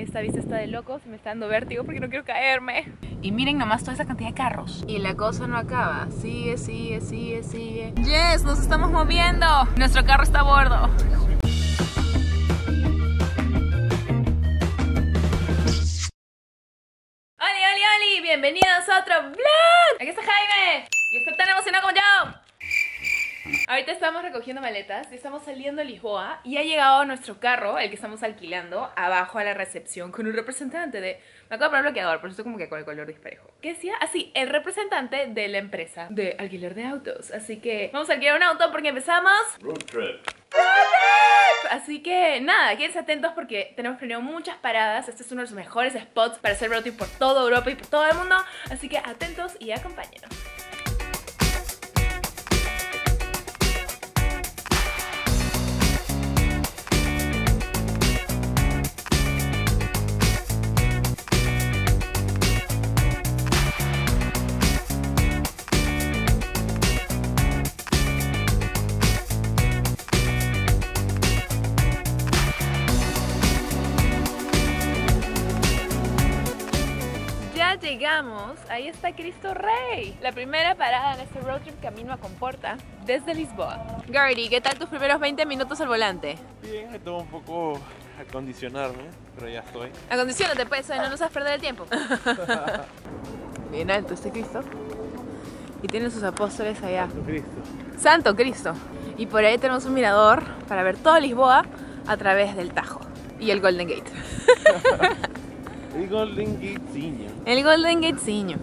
Esta vista está de locos, me está dando vértigo porque no quiero caerme. Y miren nomás toda esa cantidad de carros. Y la cosa no acaba. Sigue, sigue, sigue, sigue. Yes, nos estamos moviendo. Nuestro carro está a bordo. ¡Oli, oli, oli! Bienvenidos a otro vlog. Aquí está Jaime. Y está tan emocionado como yo. Ahorita estamos recogiendo maletas y estamos saliendo a Lisboa y ha llegado nuestro carro, el que estamos alquilando, abajo a la recepción con un representante de... Me acabo de poner bloqueador, por eso como que con el color disparejo. ¿Qué decía? Así, el representante de la empresa de alquiler de autos. Así que vamos a alquilar un auto porque empezamos... Road trip. Así que nada, quédense atentos porque tenemos planeado muchas paradas. Este es uno de los mejores spots para hacer road trip por toda Europa y por todo el mundo. Así que atentos y acompáñenos. Llegamos, ahí está Cristo Rey. La primera parada en este road trip camino a Comporta desde Lisboa. Gardy, ¿qué tal tus primeros 20 minutos al volante? Bien, me tomo un poco acondicionarme, pero ya estoy. Acondicionate pues, no nos hagas perder el tiempo. Bien alto este Cristo. Y tiene sus apóstoles allá. Cristo. Santo Cristo. Y por ahí tenemos un mirador para ver todo Lisboa a través del Tajo. Y el Golden Gate. El Golden Gatezinho. El Golden Gatezinho.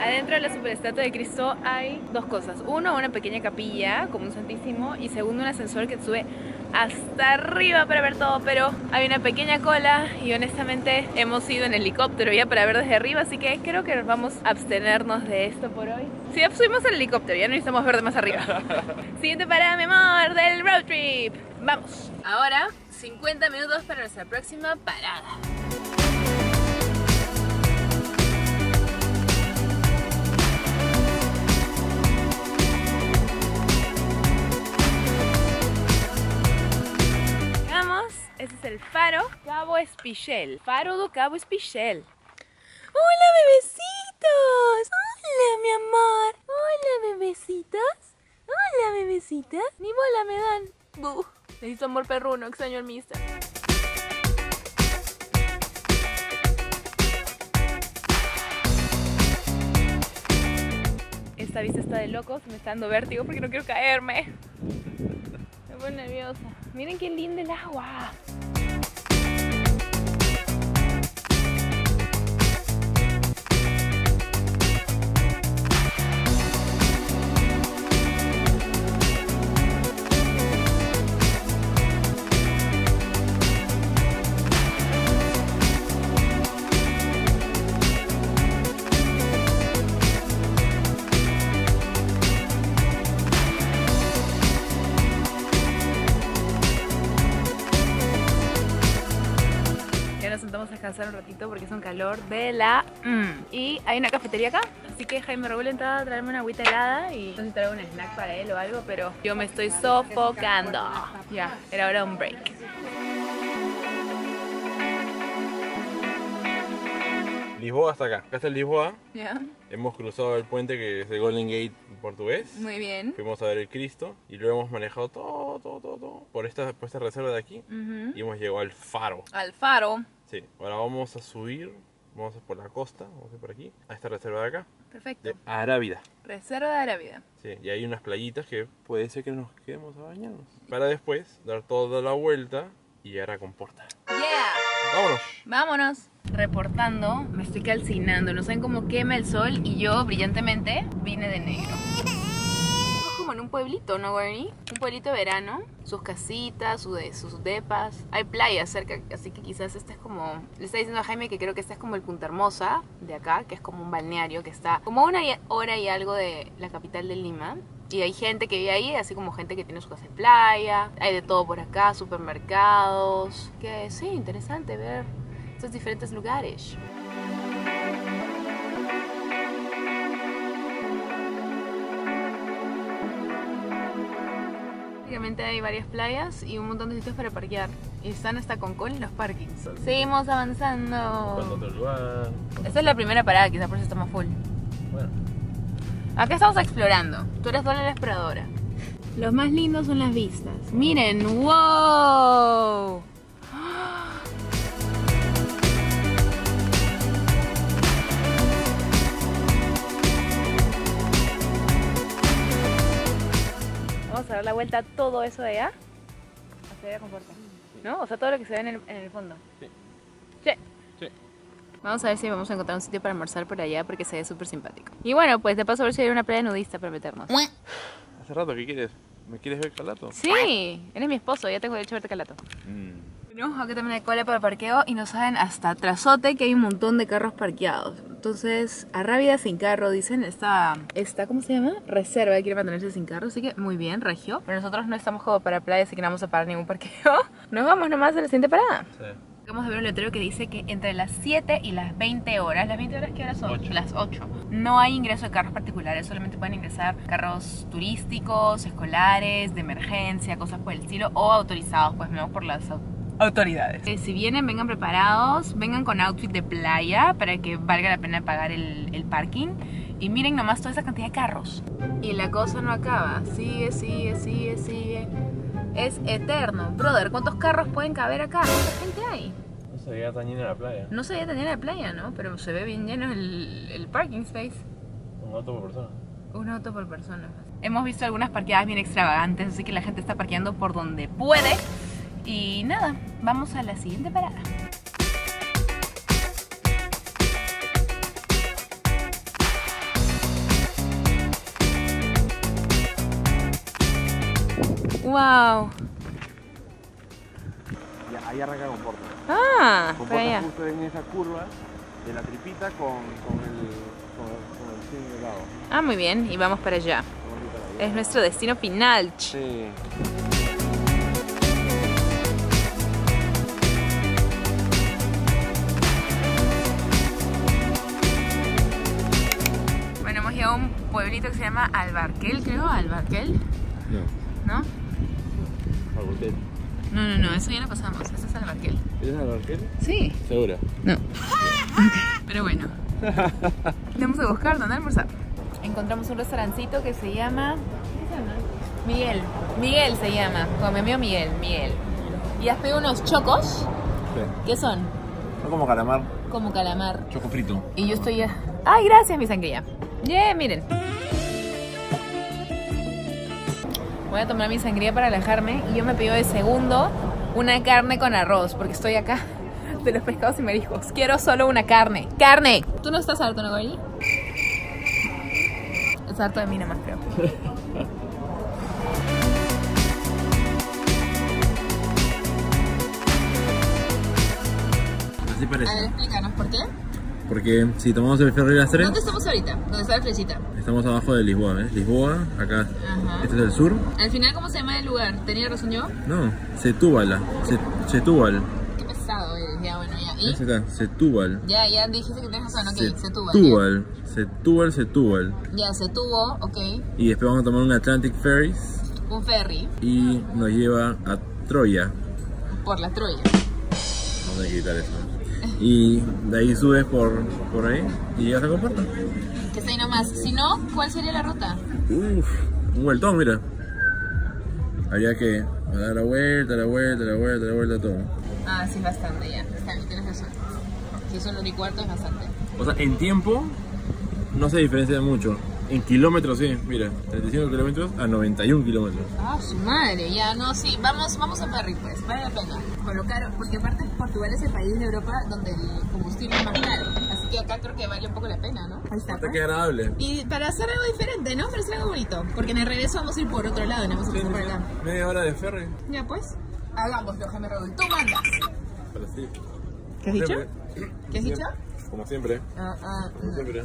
Adentro de la superestatua de Cristo hay dos cosas. Uno, una pequeña capilla, como un santísimo. Y segundo, un ascensor que sube hasta arriba para ver todo. Pero hay una pequeña cola y honestamente hemos ido en helicóptero ya para ver desde arriba. Así que creo que nos vamos a abstenernos de esto por hoy. Si ya subimos al helicóptero, ya no necesitamos ver de más arriba. Siguiente parada, mi amor, del road trip. Vamos. Ahora, 50 minutos para nuestra próxima parada. El faro Cabo Espichel. Faro do Cabo Espichel. Hola, bebecitos. Hola, mi amor. Hola, bebecitos. Hola, bebecitas. Ni bola me dan. Buh. Necesito amor perruno, extraño al mister. Esta vista está de locos, me está dando vértigo porque no quiero caerme. Me pone nerviosa. Miren qué lindo el agua. Porque es un calor de la... mm. Y hay una cafetería acá, así que Jaime Raúl entraba a traerme una agüita helada y no sé si traigo un snack para él o algo, pero yo me estoy sofocando. Ya, era hora de un break. Lisboa hasta acá. Acá está el Lisboa. Ya, Hemos cruzado el puente que es el Golden Gate en portugués. muy bien. Fuimos a ver el Cristo y luego hemos manejado todo, todo, todo, todo por esta, por esta reserva de aquí y hemos llegado al faro. Al faro. Sí, ahora vamos a subir, vamos a por la costa, vamos a ir por aquí, a esta reserva de acá, Perfecto. de Arábida. Reserva de Arabia. Sí, y hay unas playitas que puede ser que nos quedemos a bañarnos. Para después dar toda la vuelta y llegar a Comporta. Yeah. ¡Vámonos! Vámonos. Reportando, me estoy calcinando. No saben cómo quema el sol y yo brillantemente vine de negro. Estamos como en un pueblito, ¿no, Bernie? Un pueblito de verano. Sus casitas, su de, sus depas. Hay playas cerca, así que quizás este es como... Le está diciendo a Jaime que creo que este es como el Punta Hermosa de acá, que es como un balneario que está como una hora y algo de la capital de Lima. Y hay gente que vive ahí, así como gente que tiene su casa de playa. Hay de todo por acá, supermercados. Que sí, interesante ver estos diferentes lugares. Básicamente hay varias playas y un montón de sitios para parquear. Y están hasta con col en los parkings. Seguimos avanzando. Otro lugar. Esta es la primera parada, quizás por eso estamos full. Bueno. Acá estamos explorando. Tú eres la exploradora. Los más lindos son las vistas. Miren, wow. Vamos a dar la vuelta a todo eso de allá. Hacia allá con fuerza. ¿No? O sea, todo lo que se ve en el, en el fondo. Sí. Sí. Sí. Vamos a ver si vamos a encontrar un sitio para almorzar por allá porque se ve súper simpático. Y bueno, pues de paso a ver si hay una playa nudista para meternos. Hace rato, ¿qué quieres? ¿Me quieres ver calato? Sí, eres mi esposo, ya tengo derecho a verte calato. Mm. No, acá también hay cola para parqueo y nos saben hasta trasote que hay un montón de carros parqueados. Entonces, a Rábida sin carro, dicen, está, está, ¿cómo se llama? Reserva, quiere mantenerse sin carro, así que muy bien, regio. Pero nosotros no estamos como para playa, así que no vamos a parar ningún parqueo. Nos vamos nomás a la siguiente parada. Sí. Acabamos de ver un letrero que dice que entre las 7 y las 20 horas, ¿las 20 horas qué horas son? Las 8. No hay ingreso de carros particulares, solamente pueden ingresar carros turísticos, escolares, de emergencia, cosas por el estilo, o autorizados, pues no por las au- autoridades. Eh, si vienen, vengan preparados, vengan con outfit de playa para que valga la pena pagar el, el parking. Y miren nomás toda esa cantidad de carros. Y la cosa no acaba, sigue, sigue, sigue, sigue. Es eterno. Brother, ¿cuántos carros pueden caber acá? ¿Cuánta gente hay? No se veía tan llena la playa. No se veía tan llena de playa, ¿no? Pero se ve bien lleno el, el parking space. Un auto por persona. Un auto por persona. Hemos visto algunas parqueadas bien extravagantes, así que la gente está parqueando por donde puede. Y nada, vamos a la siguiente parada. ¡Wow! Ya, ahí arranca con Porto. Ah, Con allá. justo en esa curva de la tripita con, con el, con, con el cine de lado. Ah, muy bien, y vamos para allá. Vamos para allá. Es nuestro destino final. Sí. Un pueblito que se llama Albarquel, creo. Albarquel, No. ¿no? Albarquel. No, no, no, eso ya lo pasamos. Este es Albarquel. ¿Eres Albarquel? Sí. Segura. No. Pero bueno. Tenemos que buscar dónde almorzar. Encontramos un restaurancito que se llama. ¿Qué se llama? Miguel. Miguel se llama. Como mi amigo Miguel. Miguel. Y has pedido unos chocos. Sí. ¿Qué son? Como calamar. Como calamar. Choco frito. Y yo estoy ya. ¡Ay, gracias, mi sangría! ¡Yeah! Miren. Voy a tomar mi sangría para alejarme. Y yo me pido de segundo una carne con arroz, porque estoy acá de los pescados y mariscos. Quiero solo una carne. ¡Carne! ¿Tú no estás harto, Gaby? Estás harto de mí nomás, creo. Así A ver, explícanos, ¿por qué? Porque si tomamos el ferry Las Tres, ¿Dónde estamos ahorita? ¿Dónde está la flechita? estamos abajo de Lisboa, ¿ves? Lisboa, acá. Ajá. Este es el sur. Al final, ¿cómo se llama el lugar? ¿Tenía razón yo? No, Setúbal. Set- Setúbal. Qué pesado eres. Ya, bueno, ya. ¿Y? Setúbal. Ya, ya dijiste que tienes razón, ok, se tuvo. Setúbal. Setúbal, Setúbal. Ya, se tuvo, ok. Y después vamos a tomar un Atlantic Ferries Un ferry y nos lleva a Troya. por la Troya. Vamos a quitar eso. Y de ahí subes por, por ahí y llegas a Comporta. Que está ahí nomás. Si no, ¿cuál sería la ruta? Uf, un vueltón, mira. Habría que dar la vuelta, la vuelta, la vuelta, la vuelta, todo. Ah, sí, bastante ya. Tienes razón. Si es una hora y cuarto, es bastante. O sea, en tiempo no se diferencia mucho. En kilómetros sí, mira, 35 kilómetros a 91 kilómetros. Ah, su madre, ya, no, sí. Vamos, vamos a ferry, pues. Vale la pena. Claro, porque aparte Portugal es el país de Europa donde el combustible es más caro. Así que acá creo que vale un poco la pena, ¿no? Ahí está. Hasta que agradable. Y para hacer algo diferente, ¿no? Para hacer algo bonito. Porque en el regreso vamos a ir por otro lado, no vamos a Sí, pasar por sí, acá. sí. Media hora de ferry. Ya pues, hagámoslo, Jaime Raúl. Tú mandas. Para sí. ¿Qué has dicho? ¿Qué has dicho? Como siempre. Ah, ah, Como siempre.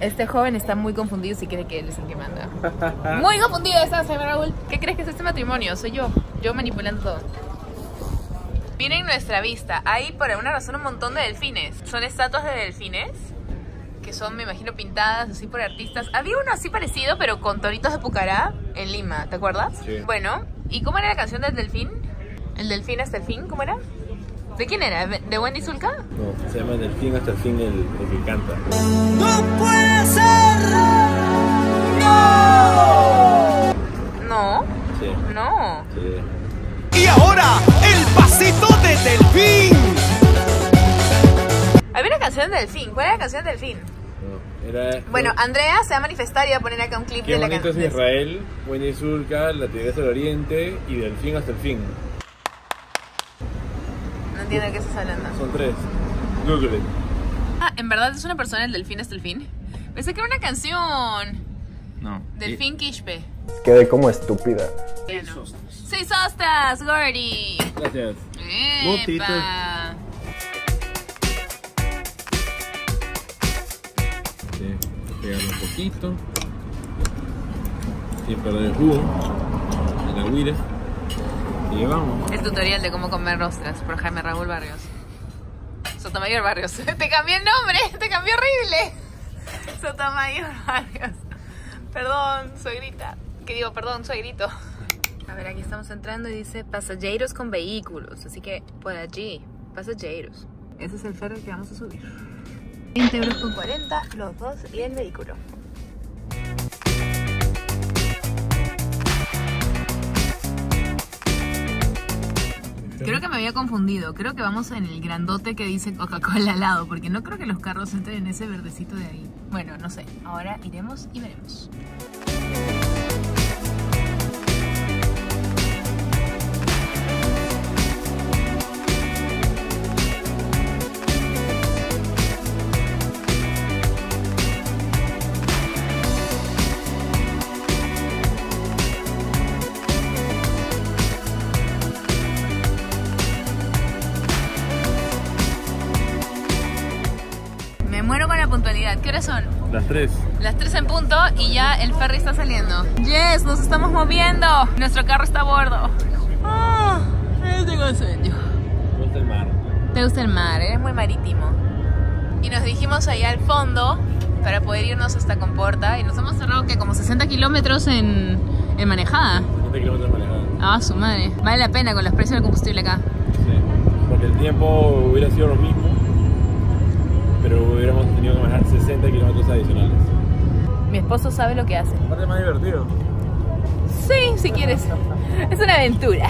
Este joven está muy confundido si cree que él es el que manda. Muy confundido estás, Raúl. ¿Qué crees que es este matrimonio? Soy yo. Yo manipulando todo. Miren nuestra vista. Hay por alguna razón un montón de delfines. Son estatuas de delfines. Que son, me imagino, pintadas así por artistas. Había uno así parecido, pero con toritos de Pucará en Lima. ¿Te acuerdas? Sí. Bueno, ¿Y cómo era la canción del delfín? ¿El delfín hasta el fin? ¿Cómo era? ¿De quién era? ¿De Wendy Zulka? No, se llama Del fin hasta el fin el, el que canta. ¡No puede ser! ¡No! No, Sí, no. sí. Y ahora, el pasito de Delfín. Había una canción del delfín. ¿Cuál era la canción del delfín? No, era... Bueno, Andrea se va a manifestar y va a poner acá un clip Qué de la bonito es canción. Israel, Wendy Zulka, la Tigresa del Oriente y del fin hasta el fin. Entiendo de qué estás hablando. Son tres. Google. Ah, ¿en verdad es una persona el delfín hasta el fin? Pensé que era una canción. No. Delfín Quispe. Quedé como estúpida. ¡Seis hostas, Gordy! Gracias. ¡Epa! Pegarlo un poquito. Sin perder el jugo. De la guira. Y vamos. El tutorial de cómo comer ostras por Jaime Raúl Barrios. Sotomayor Barrios. Te cambié el nombre, te cambié horrible. Sotomayor Barrios. Perdón, suegrita. Que digo, perdón, suegrito. A ver, aquí estamos entrando y dice pasajeros con vehículos. Así que por allí, pasajeros. Ese es el ferry que vamos a subir. 20 euros con 40, los dos y el vehículo. Creo que me había confundido. Creo que vamos en el grandote que dice Coca-Cola al lado, porque no creo que los carros entren en ese verdecito de ahí. Bueno, no sé. Ahora iremos y veremos. 3. Las 3 en punto y ya el ferry está saliendo. Yes, nos estamos moviendo. Nuestro carro está a bordo. Ah, tengo sueño. Te gusta el mar. Te gusta el mar, eres muy marítimo. Y nos dijimos allá al fondo para poder irnos hasta Comporta y nos hemos cerrado que como 60 kilómetros en, en manejada. 60 kilómetros en manejada. Ah, su madre. Vale la pena con los precios del combustible acá. Sí, porque el tiempo hubiera sido lo mismo pero hubiéramos tenido que manejar 60 kilómetros adicionales. Mi esposo sabe lo que hace. Aparte más divertido. Sí, si quieres. Es una aventura.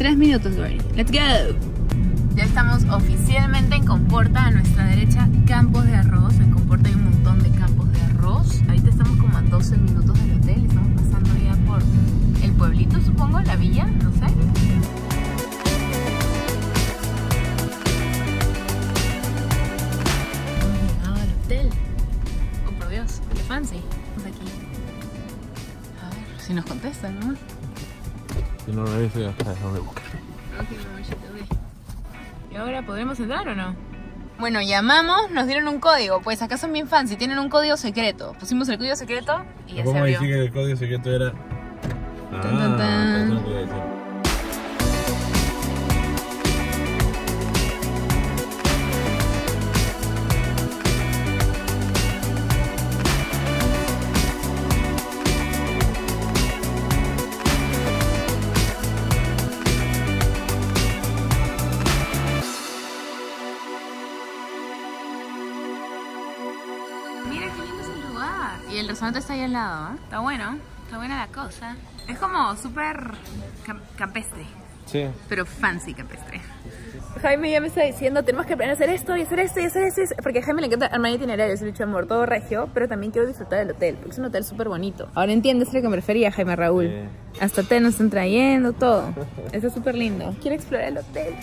23 minutos. Let's go. Ya estamos oficialmente en Comporta, a nuestra derecha, campos de arroz. En Comporta hay un montón de campos de arroz. Ahorita estamos como a 12 minutos del hotel. Estamos pasando ya por el pueblito, supongo, la villa, no sé. Oh, fancy. Estamos aquí. A ver si nos contestan, ¿no? Si no lo ves, ya está, buscar. Ok, mamachita, ok. ¿Y ahora podremos entrar o no? Bueno, llamamos, nos dieron un código. Pues acá son bien fancy, tienen un código secreto. Pusimos el código secreto y ya se ¿Cómo abrió. decir que el código secreto era? Ah, Tan, tan, tan. Ahí al lado, ¿eh? Está bueno, está buena la cosa. Es como súper cam- campestre, Sí. pero fancy campestre. Jaime ya me está diciendo, tenemos que aprender a hacer esto y hacer esto y hacer esto. y hacer-". Porque a Jaime le encanta armar itinerarios, el bicho amor, todo regio, pero también quiero disfrutar del hotel, porque es un hotel súper bonito. Ahora entiendes lo que me refería, Jaime Raúl. Sí. Hasta hotel nos están trayendo, todo. Está súper lindo. Quiero explorar el hotel.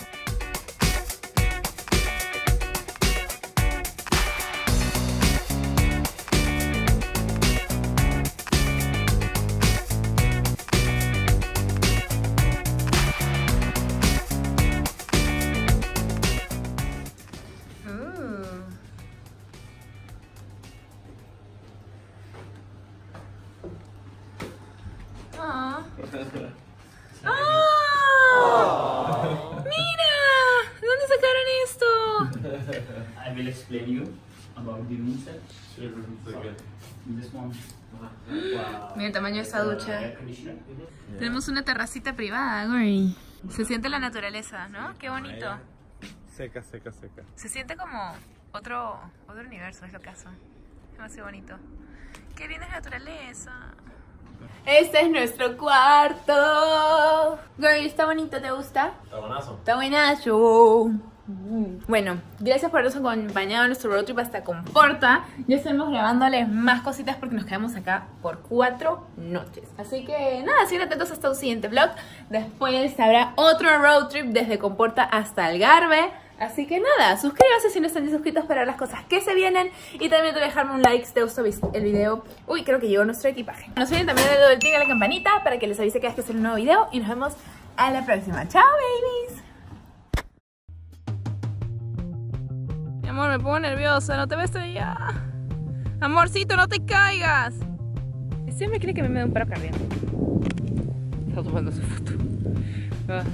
Esta ducha. Tenemos una terracita privada, Gory. Se siente la naturaleza, ¿no? Qué bonito. Seca, seca, seca. Se siente como otro, otro universo, es lo que hace. Demasiado bonito. Qué linda es la naturaleza. Este es nuestro cuarto. Gory, está bonito, ¿te gusta? Está buenazo. Está buenazo. Bueno, gracias por habernos acompañado en nuestro road trip hasta Comporta. Ya estaremos grabándoles más cositas porque nos quedamos acá por cuatro noches. Así que nada, sigan atentos hasta un siguiente vlog. Después habrá otro road trip desde Comporta hasta Algarve. Así que nada, suscríbanse si no están suscritos para las cosas que se vienen. Y también te dejarme un like si te gustó el video. Uy, creo que llegó nuestro equipaje. No se olviden también de darle el click a la campanita para que les avise cada vez que sale un nuevo video. Y nos vemos a la próxima. ¡Chao, babies! Amor, me pongo nerviosa, no te ves ya. Amorcito, no te caigas. Este me cree que me da un paro cardíaco. Está tomando su foto. Ah.